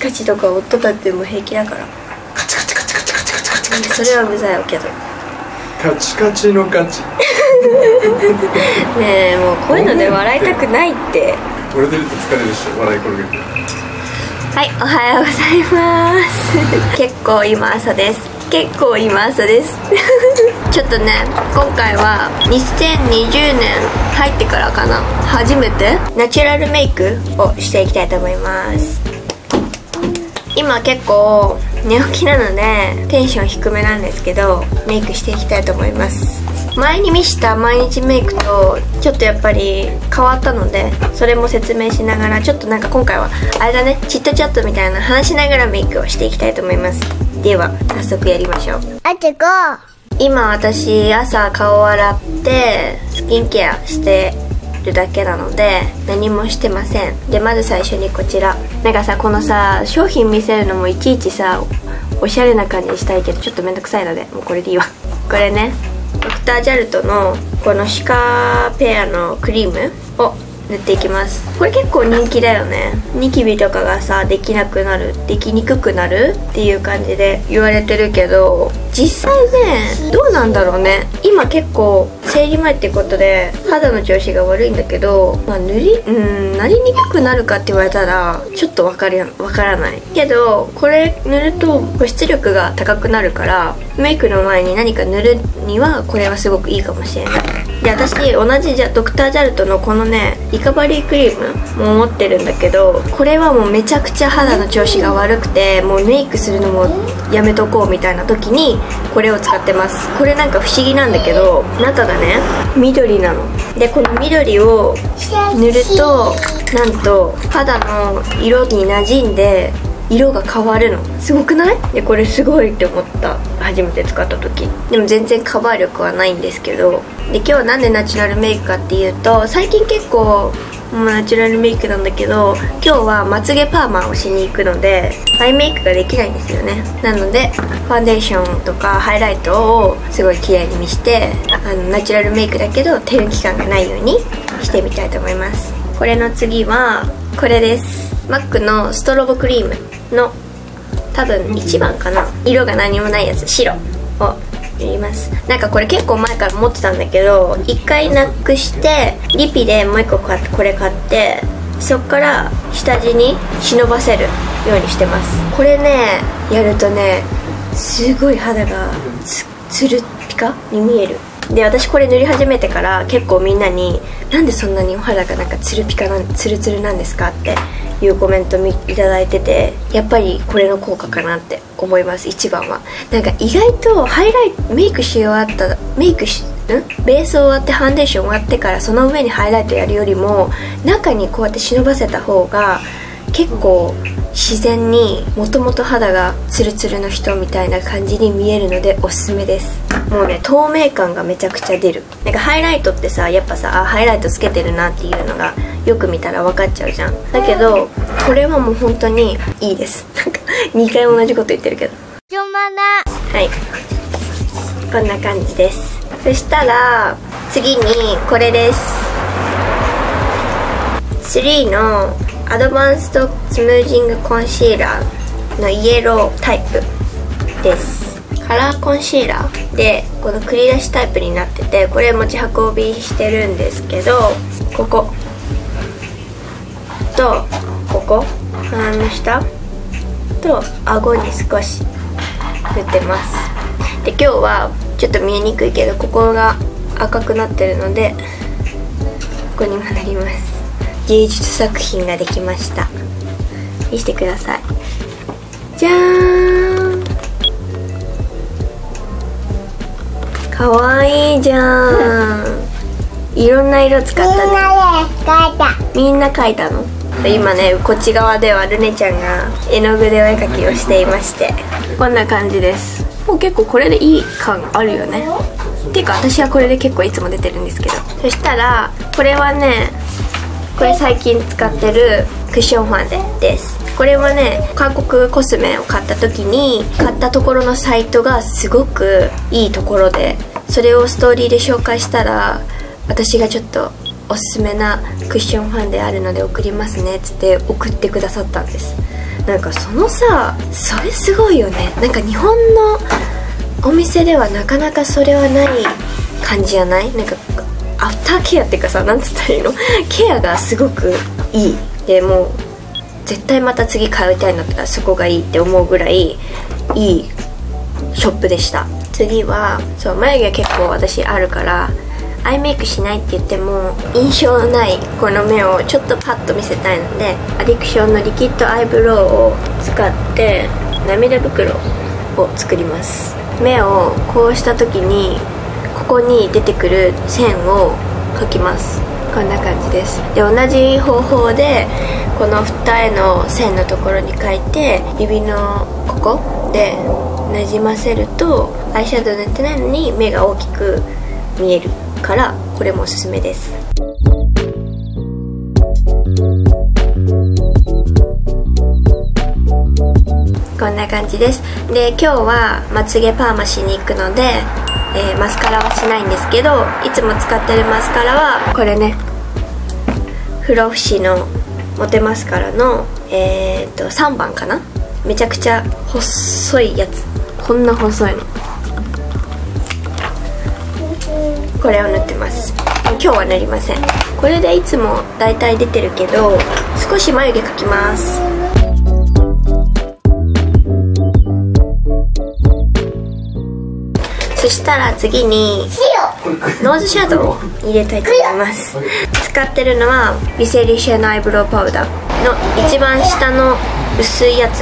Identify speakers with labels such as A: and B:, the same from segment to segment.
A: カチとか音立っても平気だから。
B: カチカチカチカチカチカチカチカチカチ
A: それはうざいけど
B: カチカチのカチ
A: ねえもうこういうので笑いたくないって
B: これ出ると疲れるし笑い転げて
A: はいおはようございます結構今朝です結構今朝ですちょっとね今回は2020年入ってからかな初めてナチュラルメイクをしていきたいと思います今結構寝起きなのでテンション低めなんですけどメイクしていきたいと思います。前に見した毎日メイクとちょっとやっぱり変わったのでそれも説明しながらちょっとなんか今回はあれだねチットチャットみたいな話しながらメイクをしていきたいと思います。では早速やりましょう。
C: あと5
A: 今私朝顔洗ってスキンケアしてるだけなので何もしてません。でまず最初にこちら。なんかさこのさ商品見せるのもいちいちさおしゃれな感じにしたいけどちょっとめんどくさいのでもうこれでいいわ。これねドクタージャルトのこのシカペアのクリームを塗っていきます。これ結構人気だよね。ニキビとかがさできなくなるできにくくなるっていう感じで言われてるけど実際ねどうなんだろうね。今結構生理前ってことで肌の調子が悪いんだけど、まあ、塗りうんなりにくくなるかって言われたらちょっと分かりわからない。けどこれ塗ると保湿力が高くなるからメイクの前に何か塗るにはこれはすごくいいかもしれない。で私同じじゃドクタージャルトのこのねリカバリークリームも持ってるんだけどこれはもうめちゃくちゃ肌の調子が悪くてもうメイクするのもやめとこうみたいな時にこれを使ってます。これなんか不思議なんだけど中がね緑なの。でこの緑を塗るとなんと肌の色に馴染んで色が変わるの。すごくない？でこれすごいって思った。初めて使った時。でも全然カバー力はないんですけど。で今日はなんでナチュラルメイクかっていうと最近結構ナチュラルメイクなんだけど今日はまつげパーマをしに行くのでアイメイクができないんですよね。なのでファンデーションとかハイライトをすごい綺麗に見してあのナチュラルメイクだけど手抜き感がないようにしてみたいと思います。これの次はこれです。MAC のストロボクリームの多分1番かな。色が何もないやつ。白を塗りますなんかこれ結構前から持ってたんだけど1回なくしてリピでもう1個買ってこれ買ってそっから下地に忍ばせるようにしてますこれねやるとねすごい肌がつつるピカに見えるで私これ塗り始めてから結構みんなに「なんでそんなにお肌がなんかツルピカなんツルツルなんですか?」っていうコメントいただいててやっぱりこれの効果かなって思います一番は。なんか意外とハイライトメイクし終わったメイクしん？ベース終わってファンデーション終わってからその上にハイライトやるよりも中にこうやって忍ばせた方が結構自然にもともと肌がツルツルの人みたいな感じに見えるのでおすすめです。もうね透明感がめちゃくちゃ出る。なんかハイライトってさやっぱさあハイライトつけてるなっていうのがよく見たら分かっちゃうじゃん。だけどこれはもう本当にいいです。なんか2回同じこと言ってるけど。はい。こんな感じです。そしたら次にこれです。3のアドバンストスムージングコンシーラーのイエロータイプです。カラーコンシーラーでこの繰り出しタイプになっててこれ持ち運びしてるんですけどこことここ鼻の下と顎に少し塗ってます。で今日はちょっと見えにくいけどここが赤くなってるのでここにもなります。芸術作品ができました。見せてください。じゃーん。かわいいじゃん。いろんな色使ったね。
C: なでかいた。
A: みんな描いたの？今ねこっち側ではルネちゃんが絵の具でお絵描きをしていまして。こんな感じです。もう結構これでいい感あるよね。っていうか私はこれで結構いつも出てるんですけど。そしたらこれはねこれ最近使ってるクッションファンデです。これはね韓国コスメを買った時に買ったところのサイトがすごくいいところでそれをストーリーで紹介したら私がちょっとおすすめなクッションファンデあるので送りますねっつって送ってくださったんです。なんかそのさそれすごいよね。なんか日本のお店ではなかなかそれはない感じじゃない？なんかフターケアっていうかさなんつったらいいの？ケアがすごくいい。でもう絶対また次通いたいんだったらそこがいいって思うぐらいいいショップでした。次はそう眉毛結構私あるからアイメイクしないって言っても印象のないこの目をちょっとパッと見せたいのでアディクションのリキッドアイブロウを使って涙袋を作ります。目をこうした時にここに出てくる線を描きます。こんな感じです。で同じ方法でこの二重の線のところに描いて指のここでなじませるとアイシャドウ塗ってないのに目が大きく見えるからこれもおすすめです。こんな感じです。で今日はまつげパーマしに行くので、えーマスカラはしないんですけどいつも使ってるマスカラはこれね不老不死のモテマスカラのえー、と3番かな？めちゃくちゃ細いやつ。こんな細いの。これを塗ってます。今日は塗りません。これでいつも大体出てるけど少し眉毛描きます。そしたら次にノーズシャドウを入れたいと思います。使ってるのはビセリシアのアイブロウパウダーの一番下の薄いやつ。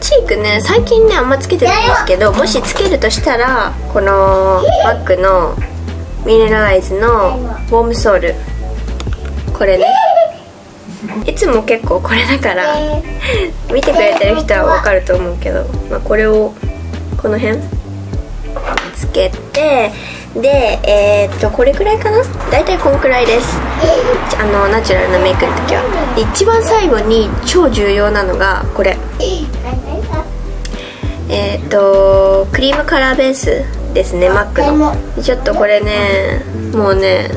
A: チークね最近ねあんまつけてないんですけどもしつけるとしたらこのバッグのミネラライズのウォームソール。これね。いつも結構これだから見てくれてる人は分かると思うけど、まあ、これをこの辺つけてでえーっとこれくらいかな？大体こんくらいです。あのナチュラルなメイクの時は。で一番最後に超重要なのがこれ。えっ、とクリームカラーベースですねマックの。ちょっとこれねもうね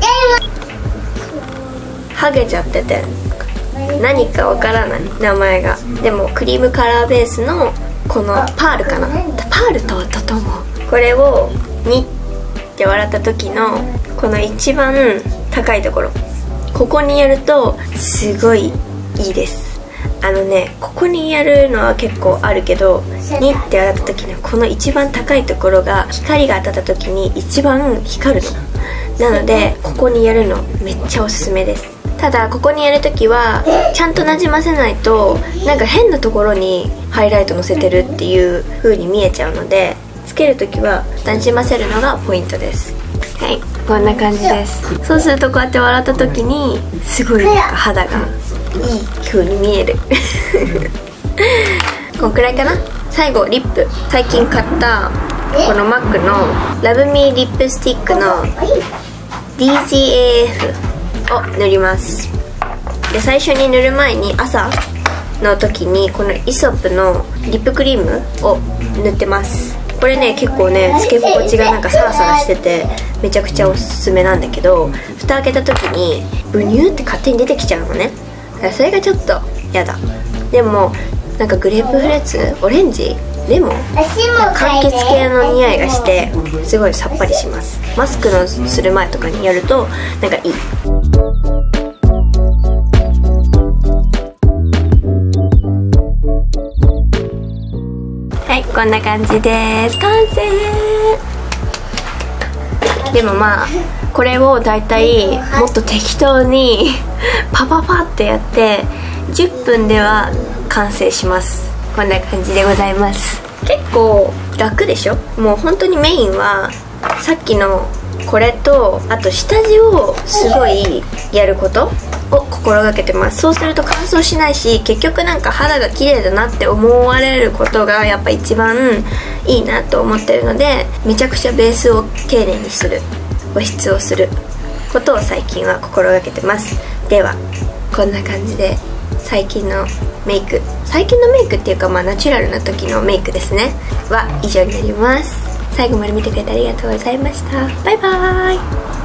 A: ハゲちゃってて。何かわからない名前が。でもクリームカラーベースのこのパールかな。パールとだと思う。これをにって笑った時のこの一番高いところ。ここにやるとすごいいいですあのねここにやるのは結構あるけどにって笑った時のこの一番高いところが光が当たった時に一番光るの。なのでここにやるのめっちゃおすすめです。ただここにやるときはちゃんとなじませないとなんか変なところにハイライトのせてるっていう風に見えちゃうのでつけるときはなじませるのがポイントです。はいこんな感じです。そうするとこうやって笑った時にすごいなんか肌がいい風に見える。こんくらいかな？最後リップ。最近買ったこの MAC のラブミーリップスティックの DGAF を塗ります。で最初に塗る前に朝の時にこのイソップのリップクリームを塗ってます。これね結構ねつけ心地がなんかサラサラしててめちゃくちゃおすすめなんだけど蓋開けた時にブニューって勝手に出てきちゃうのねそれがちょっとやだ。でもなんかグレープフルーツ？オレンジ？レモン？柑橘系の匂いがしてすごいさっぱりします。マスクのする前とかにやるとなんかいい。はいこんな感じです。完成！でもまあこれをだいたいもっと適当にパパパってやって10分では完成します。こんな感じでございます。結構楽でしょ？もう本当にメインはさっきのこれとあと下地をすごいやることを心がけてます。そうすると乾燥しないし結局なんか肌が綺麗だなって思われることがやっぱ一番いいなと思ってるのでめちゃくちゃベースを丁寧にする保湿をすることを最近は心がけてます。ではこんな感じで最近のメイク最近のメイクっていうかまあナチュラルな時のメイクですね。は以上になります。最後まで見てくれてありがとうございました。バイバーイ。